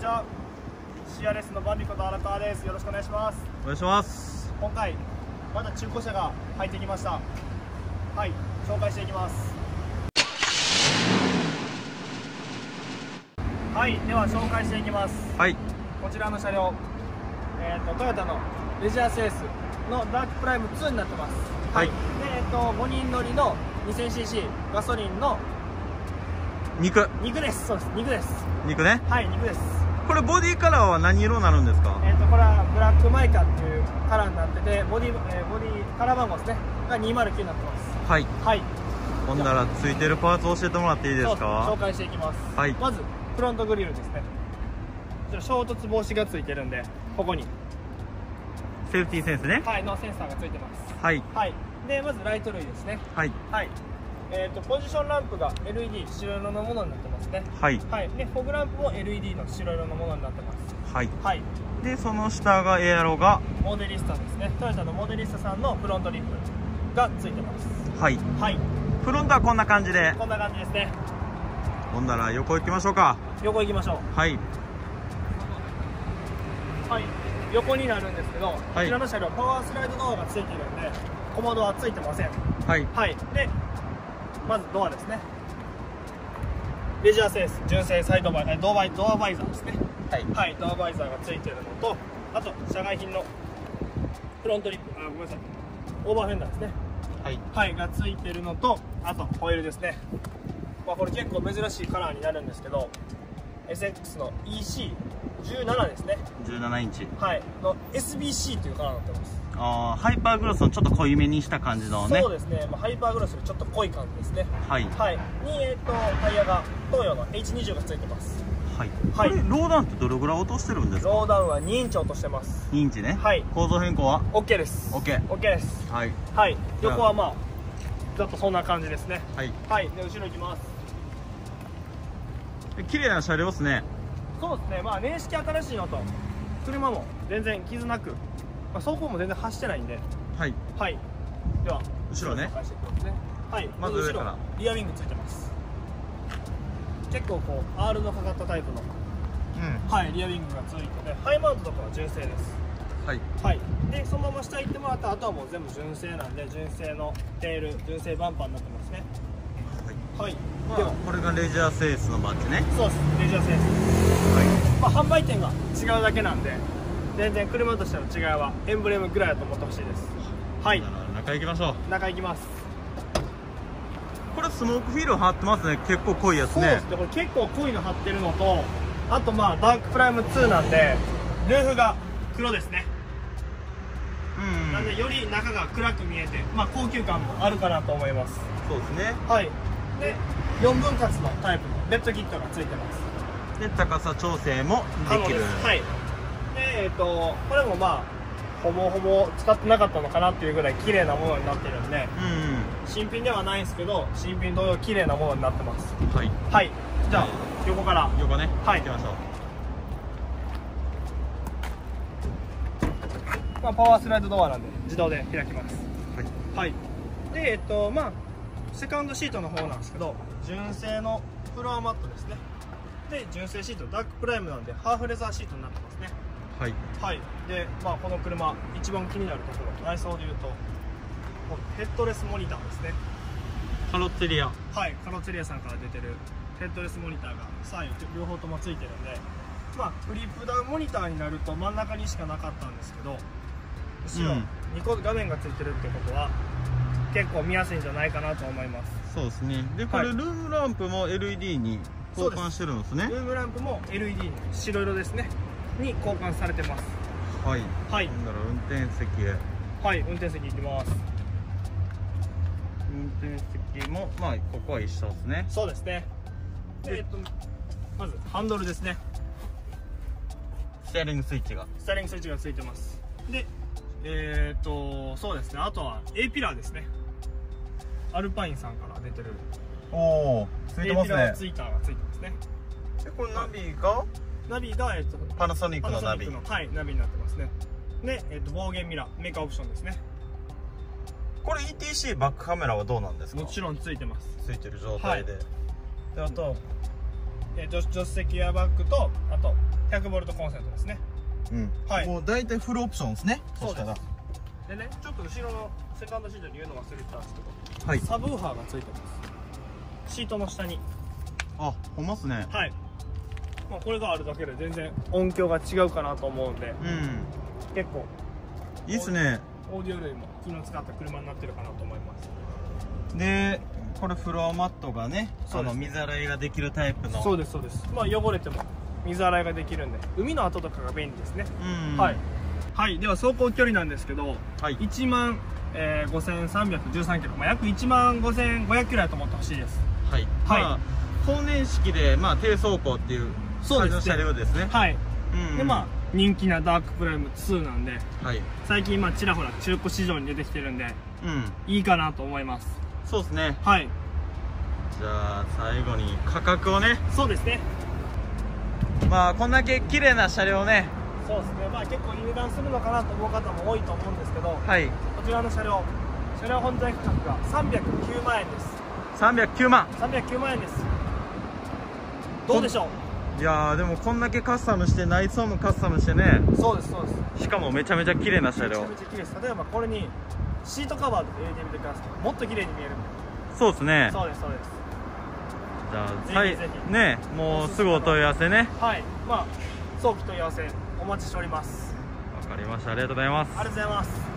ちは。CRS のバンビこと荒川です。よろしくお願いします。お願いします。今回まだ中古車が入ってきました。はい紹介していきます。はいでは紹介していきます。はい。こちらの車両。えっ、とトヨタのレジャーセースのダークプライム2になってます。はい。でえっ、と5人乗りの 2000cc ガソリンの肉。肉です。そうです。肉です。肉ね。はい肉ですこれボディカラーは何色になるんですか？えっ、とこれはブラックマイカっていうカラーになっててボディ、えーボディカラー番号ですね。が209になってます。はい。はい。ほんならついてるパーツ教えてもらっていいですそう紹か介していきます、はい。まずフロントグリルですね。衝突防止がついてるんでここに。セーフティーセンスね。はいのセンサーがついてます。はい。はい。でまずライト類ですね。はい。はいえー、とポジションランプが LED 白色のものになってますね。はい。はい。でフォグランプも LED の白色のものになってます。はい。はい。でその下がエアロが？モデリスタですね。トヨタのモデリスタさんのフロントリップがついてます。はい。はい。フロントはこんな感じで。こんな感じですね。ほんなら横行きましょうか。横行きましょう。はい。はい。横になるんですけど、こはい。ちらの車両パワースライドドアがついているんでコモドはついてません。はい。はい。でまずドアですね。レジャーセース純正サイドバイえドアバイドアバイザーですね。はい。はいドアバイザーがついてるのとあと社外品のフロントリップあごめんなさい。オーバーフェンダーですね。はい。はいがついてるのとあとホイールですね。まあこれ結構珍しいカラーになるんですけど SX の EC17 ですね。17インチ。はい。の SBC というカラーになってます。あーハイパーグロスのちょっと濃いめにした感じのね。そうですね、まあ、ハイパーグロスよりちょっと濃い感じですね。はい。はい。にえっ、とタイヤが東洋の H20 がついてます。はい、はい。ローダウンってどれぐらい落としてるんですか？ローダウンは2インチ落としてます。2インチね。はい。構造変更は？OK です。OK OK です。はい。はい。横はまあちょっとそんな感じですね。はい。はい。で後ろ行きます。で綺麗な車両ですね。そうですね。まあ年式新しいのと。車も全然傷なく、まあ、走行も全然走ってないんで。はい。はい。では後ろね。ね。はい。まず上から。後ろリアウィングついてます。結構こう R のかかったタイプの。うん。はいリアウィングがついててハイマウントとかは純正です。はい。はい。でそのまま下行ってもらったらあとはもう全部純正なんで純正のテール純正バンパーになってますねはい。まあ。これがレジャーセースのバッジね。そうです。レジャーセース。はまあ販売店が違うだけなんで全然車としての違いはエンブレムぐらいだと思ってほしいです。はい。中行きましょう。中行きます。これスモークフィル貼ってますね。結構濃いやつね。そうですね。これ結構濃いの貼ってるのとあとまあダークプライム2なんでルーフが黒ですね。うん。なんでより中が暗く見えてまあ高級感もあるかなと思います。そうですね。はいで4分割のタイプのベッドキットがついてます。で高さ調整もできる。す。はい。でえっ、とこれもまあほぼほぼ使ってなかったのかなっていうぐらい綺麗なものになってるんでうん。新品ではないんですけど新品同様綺麗なものになってます。はい。はい。じゃあ横から。横ね。はい。行きましょう。まあ、パワースライドドアなんで自動で開きます。はい。はい。でえっとまあセカンドシートの方なんですけど純正のフロアマットですね。で純正シートダークプライムなんでハーフレザーシートになってますね。はい。はい。でまあこの車一番気になるところ内装でいうとヘッドレスモニターですね。カロッツェリア。はい。カロツェリアさんから出てるヘッドレスモニターが左右両方ともついてるんでまあフリップダウンモニターになると真ん中にしかなかったんですけど後ろうん。2個画面がついてるってことは結構見やすいんじゃないかなと思います。そうですね。でこれはい。ルームランプも LED に交換してるんですね。ルームランプも LED に白色ですね。に交換されてます。はい。はい。なんだろう運転席へ。はい運転席行きます。運転席もまあここは一緒ですね。そうですね。でえっとまずハンドルですね。ステアリングスイッチが。スタイリングスイッチがついてます。でえっとそうですね。あとは A ピラーですね。アルパインさんから出てる。おおつ A ピラーツイーターがついてますね。でこれナビが？ナビが、えっと、パナソニックのナビはいナビになってますね。で、えっと、暴言ミラーメーカーオプションですね。これ ETC バックカメラはどうなんですか？もちろんついてます。ついてる状態で、であとえー助助手席エアバッグとあと 100V コンセントですねうん。はい。もう大体フルオプションですね。そしたら。でねちょっと後ろのセカンドシートに言うの忘れてたんですけどはい。サブウーハーがついてます。シートの下に。あほんまっすね。はい、まあ、これがあるだけで全然音響が違うかなと思うんで。うん。結構。いいっすね。オーディオよりも気の使った車になってるかなと思います。でこれフロアマットがねその水洗いができるタイプの。そうですそうです。まあ汚れても水洗いができるんで海の後とかが便利ですね、うん。はい。はいでは走行距離なんですけどはい。1万、えー、5313キロ、まあ、約1万5500キロやと思ってほしいです。はい、はい。まあ高年式でまあ低走行っていう感じの車両ですね。はい、うん。でまあ人気なダークプライム2なんではい。最近まあちらほら中古市場に出てきてるんでうん。いいかなと思います。そうですね。はい。じゃあ最後に価格をね。そうですねまあこんだけ綺麗な車両ね。そうですね。まあ結構いい値段するのかなと思う方も多いと思うんですけどこはい。ちらの車両。車両本体価格が309万円です。309万。309万円です。どうでしょいやーでもこんだけカスタムして内装もカスタムしてね。うそうですそうです。しかもめちゃめちゃ綺麗な車両。めちゃめちゃ綺麗です。例えばこれにシートカバーとか入れてみてくださいもっと綺麗に見えるそうですね。そうですそうですじゃあぜひねもうすぐお問い合わせね。はいまあ早期問い合わせお待ちしております。わかりました。ありがとうございます。ありがとうございます